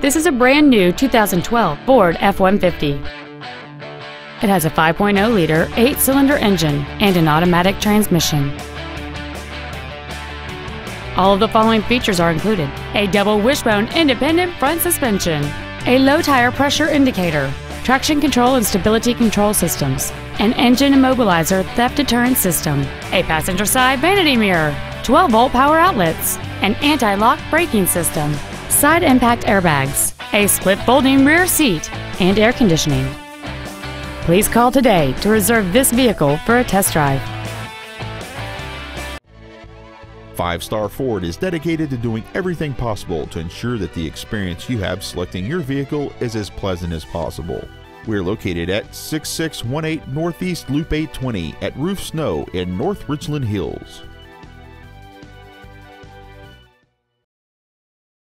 This is a brand new 2012 Ford F-150. It has a 5.0-liter eight-cylinder engine and an automatic transmission. All of the following features are included. A double wishbone independent front suspension, a low tire pressure indicator, traction control and stability control systems, an engine immobilizer theft deterrent system, a passenger side vanity mirror, 12 volt power outlets, an anti lock braking system, side impact airbags, a split folding rear seat, and air conditioning. Please call today to reserve this vehicle for a test drive. Five Star Ford is dedicated to doing everything possible to ensure that the experience you have selecting your vehicle is as pleasant as possible. We're located at 6618 Northeast Loop 820 at Rufe Snow in North Richland Hills.